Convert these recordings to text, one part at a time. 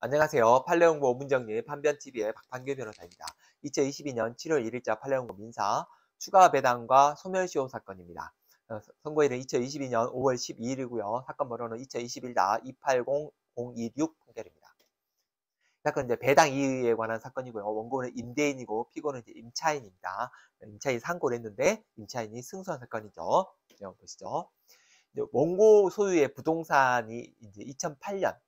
안녕하세요. 판례홍보 문정리 판변TV의 박판규 변호사입니다. 2022년 7월 1일자 판례홍보 민사 추가 배당과 소멸시효 사건입니다. 어, 선고일은 2022년 5월 12일이고요. 사건 번호는 2021-280026 판결입니다. 사건 이제 배당 이의에 관한 사건이고요. 원고는 임대인이고 피고는 이제 임차인입니다. 임차인이 상고를 했는데 임차인이 승소한 사건이죠. 네, 보시죠. 원고 소유의 부동산이 이제 2008년,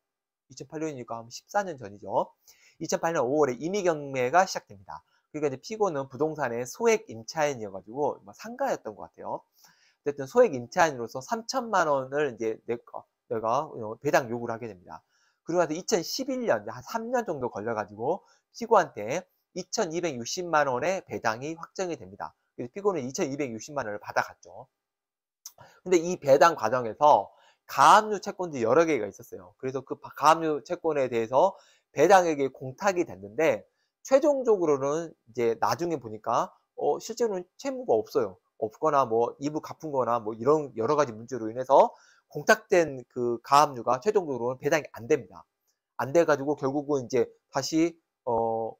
2008년이니까 14년 전이죠. 2008년 5월에 임의 경매가 시작됩니다. 그러니까 이제 피고는 부동산의 소액 임차인이어가지고 뭐 상가였던 것 같아요. 어쨌든 소액 임차인으로서 3천만 원을 이제 내가, 내가 어, 배당 요구를 하게 됩니다. 그리고 나서 2011년 한 3년 정도 걸려가지고 피고한테 2,260만 원의 배당이 확정이 됩니다. 그래서 피고는 2,260만 원을 받아갔죠. 근데 이 배당 과정에서 가압류 채권도 여러 개가 있었어요. 그래서 그 가압류 채권에 대해서 배당액이 공탁이 됐는데 최종적으로는 이제 나중에 보니까 어 실제로는 채무가 없어요. 없거나 뭐 이부 갚은 거나 뭐 이런 여러 가지 문제로 인해서 공탁된 그 가압류가 최종적으로는 배당이 안 됩니다. 안 돼가지고 결국은 이제 다시 어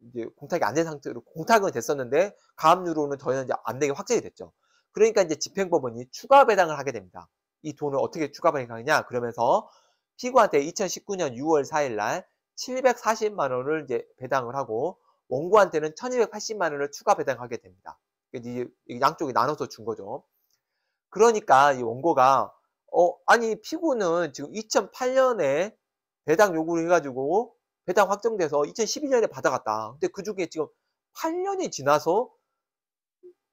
이제 공탁이 안 된 상태로 공탁은 됐었는데 가압류로는 더 이상 이제 안 되게 확정이 됐죠. 그러니까 이제 집행법원이 추가 배당을 하게 됩니다. 이 돈을 어떻게 추가 배당하느냐? 그러면서 피고한테 2019년 6월 4일 날 740만 원을 이제 배당을 하고 원고한테는 1280만 원을 추가 배당하게 됩니다. 양쪽이 나눠서 준 거죠. 그러니까 이 원고가 어 아니 피고는 지금 2008년에 배당 요구를 해가지고 배당 확정돼서 2012년에 받아갔다. 근데 그 중에 지금 8년이 지나서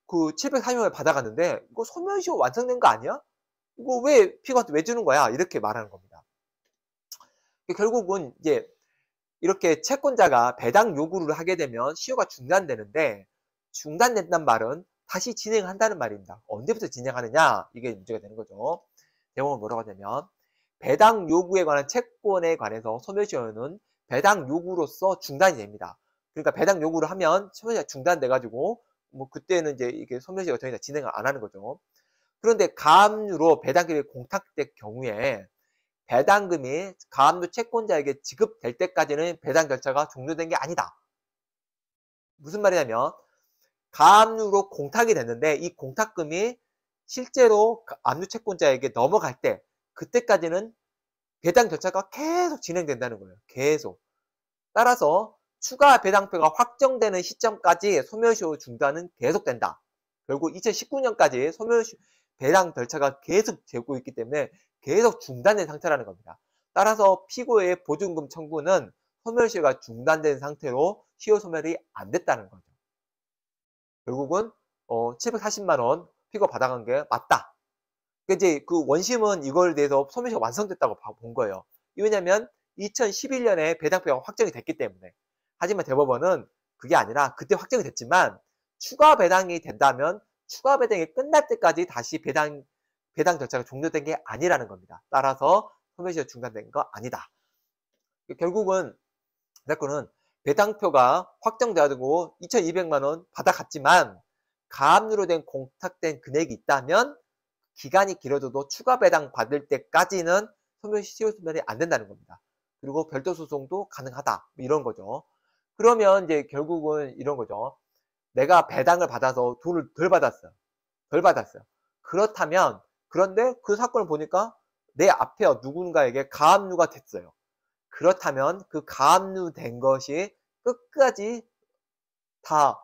그 740원을 받아갔는데 이거 소멸시효 완성된 거 아니야? 이거 왜 피고한테 왜 주는 거야? 이렇게 말하는 겁니다. 결국은 이제 이렇게 채권자가 배당 요구를 하게 되면 시효가 중단되는데 중단된다는 말은 다시 진행한다는 말입니다. 언제부터 진행하느냐? 이게 문제가 되는 거죠. 대법원 뭐라고 하냐면 배당 요구에 관한 채권에 관해서 소멸시효는 배당 요구로서 중단이 됩니다. 그러니까 배당 요구를 하면 소멸시효가 중단돼 가지고 뭐 그때는 이제 이게 소멸시효가 더 이상 진행을 안 하는 거죠. 그런데 가압류로 배당금이 공탁될 경우에 배당금이 가압류 채권자에게 지급될 때까지는 배당 결차가 종료된 게 아니다. 무슨 말이냐면 가압류로 공탁이 됐는데 이 공탁금이 실제로 압류 채권자에게 넘어갈 때 그때까지는 배당 절차가 계속 진행된다는 거예요. 계속. 따라서 추가 배당표가 확정되는 시점까지 소멸시효 중단은 계속된다. 결국 2019년까지 소멸시 배당 절차가 계속 되고 있기 때문에 계속 중단된 상태라는 겁니다. 따라서 피고의 보증금 청구는 소멸시효가 중단된 상태로 시효 소멸이 안 됐다는 거죠. 결국은 어, 740만 원 피고 받아간 게 맞다. 이제 그 원심은 이걸 대해서 소멸시효가 완성됐다고 본 거예요. 왜냐면 2011년에 배당표가 확정이 됐기 때문에. 하지만 대법원은 그게 아니라 그때 확정이 됐지만 추가 배당이 된다면 추가 배당이 끝날 때까지 다시 배당 배당 절차가 종료된 게 아니라는 겁니다. 따라서 소멸시효 중단된 거 아니다. 결국은 사건은 배당표가 확정되고 2,200만 원 받아갔지만 가압류로 된 공탁된 금액이 있다면 기간이 길어져도 추가 배당 받을 때까지는 소멸시효 소멸이 안 된다는 겁니다. 그리고 별도 소송도 가능하다. 이런 거죠. 그러면 이제 결국은 이런 거죠. 내가 배당을 받아서 돈을 덜 받았어요. 덜 받았어요. 그렇다면 그런데 그 사건을 보니까 내 앞에 누군가에게 가압류가 됐어요. 그렇다면 그 가압류 된 것이 끝까지 다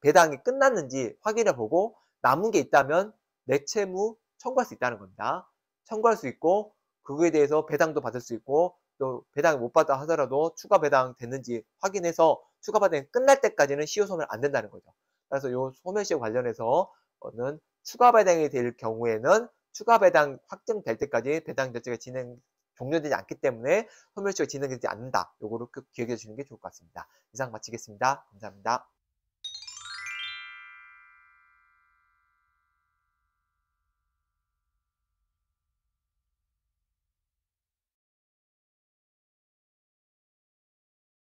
배당이 끝났는지 확인해 보고 남은 게 있다면 내 채무 청구할 수 있다는 겁니다. 청구할 수 있고 그거에 대해서 배당도 받을 수 있고 또 배당 못 받아 하더라도 추가 배당 됐는지 확인해서 추가 배당이 끝날 때까지는 시효 소멸 안 된다는 거죠. 그래서 이 소멸 시효 관련해서는 추가 배당이 될 경우에는 추가 배당 확정될 때까지 배당 결제가 진행 종료되지 않기 때문에 소멸시효가 진행되지 않는다. 요거를 꼭 기억해 주시는 게 좋을 것 같습니다. 이상 마치겠습니다. 감사합니다.